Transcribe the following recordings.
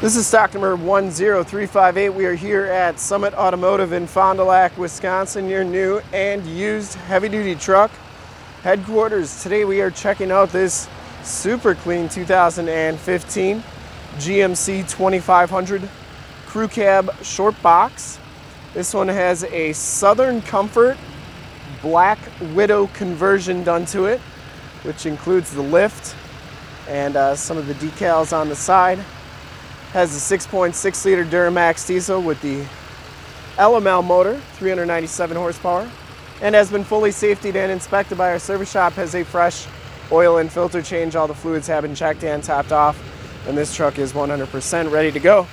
This is stock number 10358. We are here at Summit Automotive in Fond du Lac, Wisconsin, your new and used heavy duty truck headquarters. Today we are checking out this super clean 2015 GMC 2500 crew cab short box. This one has a Southern Comfort Black Widow conversion done to it, which includes the lift and uh, some of the decals on the side. Has a 6.6 liter Duramax diesel with the LML motor, 397 horsepower, and has been fully safetied and inspected by our service shop. Has a fresh oil and filter change. All the fluids have been checked and topped off, and this truck is 100% ready to go.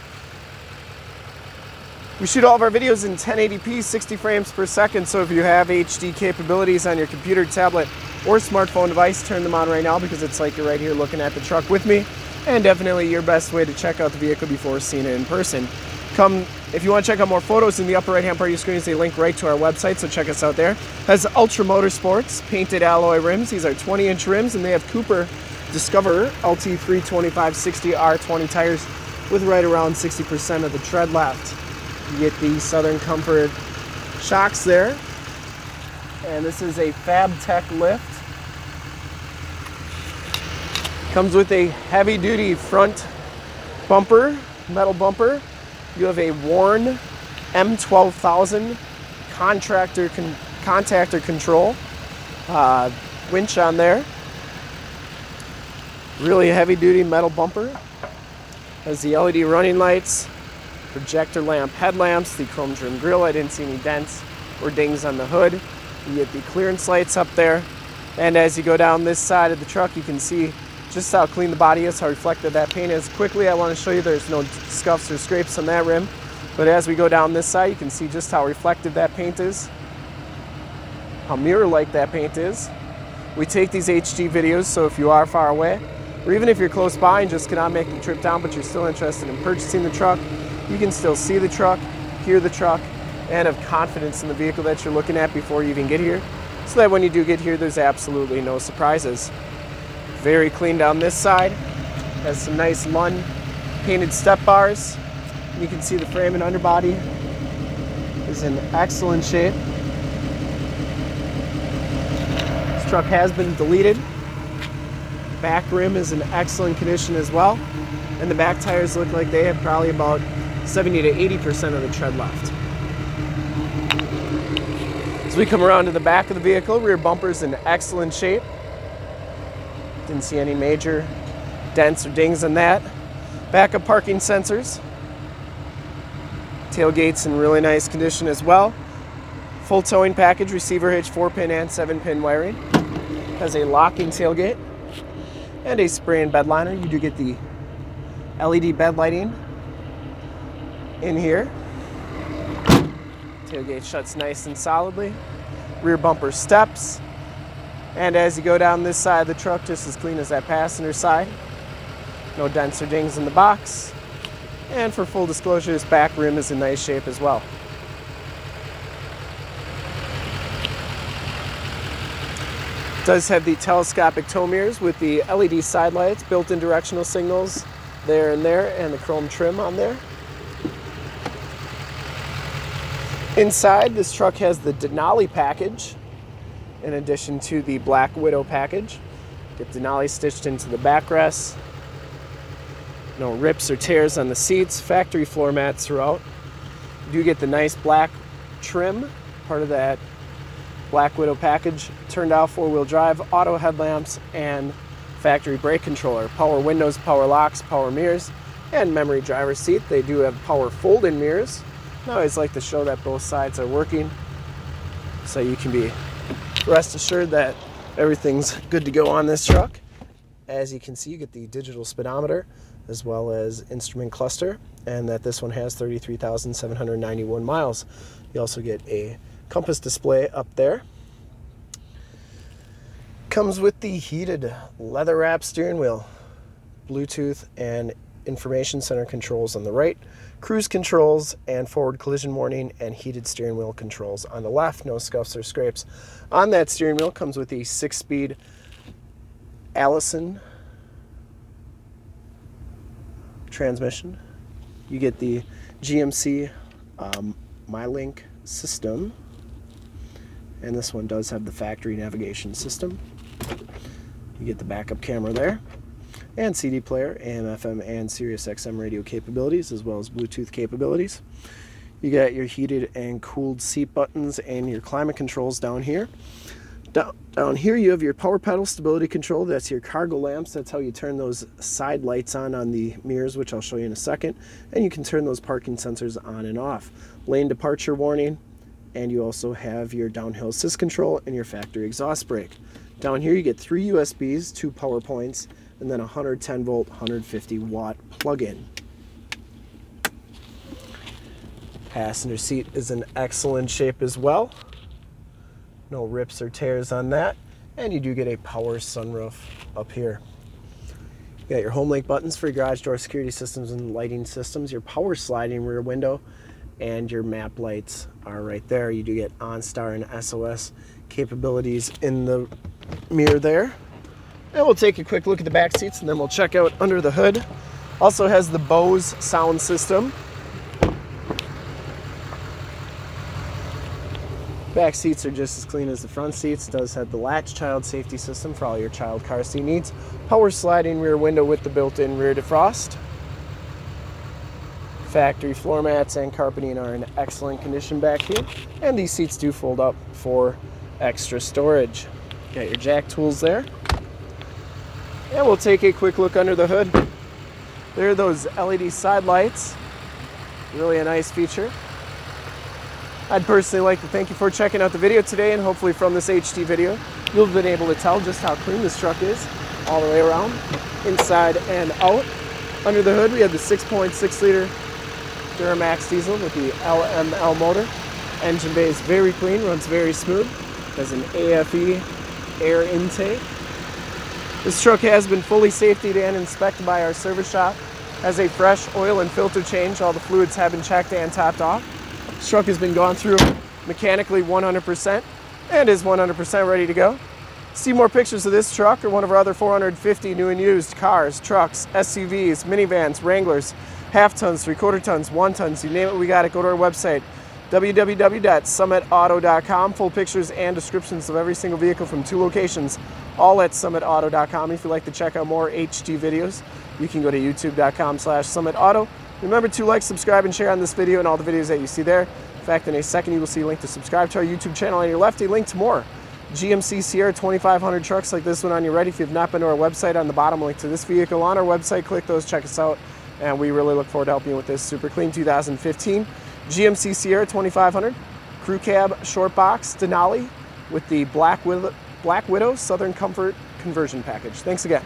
We shoot all of our videos in 1080p, 60 frames per second, so if you have HD capabilities on your computer, tablet, or smartphone device, turn them on right now because it's like you're right here looking at the truck with me and definitely your best way to check out the vehicle before seeing it in person. Come, if you want to check out more photos in the upper right hand part of your screen is a link right to our website, so check us out there. Has Ultra Motorsports painted alloy rims. These are 20 inch rims and they have Cooper Discoverer LT325 60R20 tires with right around 60% of the tread left. You get the Southern Comfort shocks there. And this is a FabTech lift. Comes with a heavy duty front bumper, metal bumper. You have a Warn M12000 contractor con contactor control uh, winch on there. Really heavy duty metal bumper. Has the LED running lights, projector lamp headlamps, the chrome trim grille. I didn't see any dents or dings on the hood. You get the clearance lights up there. And as you go down this side of the truck, you can see just how clean the body is, how reflective that paint is. Quickly, I want to show you there's no scuffs or scrapes on that rim. But as we go down this side, you can see just how reflective that paint is, how mirror-like that paint is. We take these HD videos, so if you are far away, or even if you're close by and just cannot make the trip down, but you're still interested in purchasing the truck, you can still see the truck, hear the truck, and have confidence in the vehicle that you're looking at before you even get here, so that when you do get here, there's absolutely no surprises. Very clean down this side. Has some nice Lund painted step bars. You can see the frame and underbody is in excellent shape. This truck has been deleted. Back rim is in excellent condition as well. And the back tires look like they have probably about 70 to 80% of the tread left. As we come around to the back of the vehicle, rear bumper is in excellent shape. Didn't see any major dents or dings in that. Backup parking sensors. Tailgate's in really nice condition as well. Full towing package, receiver hitch, 4 pin and 7 pin wiring. Has a locking tailgate and a spray and bed liner. You do get the LED bed lighting in here. Tailgate shuts nice and solidly. Rear bumper steps. And as you go down this side of the truck, just as clean as that passenger side. No dents or dings in the box. And for full disclosure, this back rim is in nice shape as well. It does have the telescopic tow mirrors with the LED side lights, built-in directional signals there and there, and the chrome trim on there. Inside, this truck has the Denali package, in addition to the Black Widow package. Get Denali stitched into the backrest. No rips or tears on the seats. Factory floor mats throughout. You do get the nice black trim, part of that Black Widow package. Turn dial four-wheel drive, auto headlamps, and factory brake controller. Power windows, power locks, power mirrors, and memory driver seat. They do have power fold-in mirrors. I always like to show that both sides are working so you can be rest assured that everything's good to go on this truck. As you can see, you get the digital speedometer as well as instrument cluster, and that this one has 33,791 miles. You also get a compass display up there. Comes with the heated leather wrap steering wheel, Bluetooth and information center controls on the right, cruise controls and forward collision warning and heated steering wheel controls on the left. No scuffs or scrapes. On that steering wheel comes with a six-speed Allison transmission. You get the GMC um, MyLink system, and this one does have the factory navigation system. You get the backup camera there, and CD player, AM, FM, and Sirius XM radio capabilities, as well as Bluetooth capabilities. You got your heated and cooled seat buttons and your climate controls down here. Down, down here you have your power pedal stability control. That's your cargo lamps. That's how you turn those side lights on on the mirrors, which I'll show you in a second. And you can turn those parking sensors on and off. Lane departure warning. And you also have your downhill assist control and your factory exhaust brake. Down here you get three USBs, two power points, and then a 110 volt, 150 watt plug-in. Passenger seat is in excellent shape as well. No rips or tears on that. And you do get a power sunroof up here. You got your home link buttons for your garage door security systems and lighting systems, your power sliding rear window, and your map lights are right there. You do get OnStar and SOS capabilities in the mirror there. And we'll take a quick look at the back seats and then we'll check out under the hood. Also has the Bose sound system. Back seats are just as clean as the front seats. Does have the latch child safety system for all your child car seat needs. Power sliding rear window with the built-in rear defrost. Factory floor mats and carpeting are in excellent condition back here. And these seats do fold up for extra storage. Got your jack tools there. And we'll take a quick look under the hood. There are those LED side lights. Really a nice feature. I'd personally like to thank you for checking out the video today and hopefully from this HD video you'll have been able to tell just how clean this truck is all the way around, inside and out. Under the hood we have the 6.6 liter Duramax diesel with the LML motor. Engine bay is very clean, runs very smooth. Has an AFE air intake. This truck has been fully safetied and inspected by our service shop. Has a fresh oil and filter change. All the fluids have been checked and topped off. This truck has been gone through mechanically 100% and is 100% ready to go. See more pictures of this truck or one of our other 450 new and used cars, trucks, SUVs, minivans, Wranglers, half tons, three quarter tons, one tons, you name it, we got it. Go to our website, www.summitauto.com. Full pictures and descriptions of every single vehicle from two locations, all at summitauto.com. If you'd like to check out more HD videos, you can go to youtube.com slash summitauto. Remember to like, subscribe, and share on this video and all the videos that you see there. In fact, in a second, you will see a link to subscribe to our YouTube channel on your left, a link to more GMC Sierra 2500 trucks like this one on your right. If you've not been to our website, on the bottom, link to this vehicle on our website. Click those, check us out, and we really look forward to helping you with this super clean 2015 GMC Sierra 2500 crew cab short box Denali with the Black Black Widow Southern Comfort conversion package. Thanks again.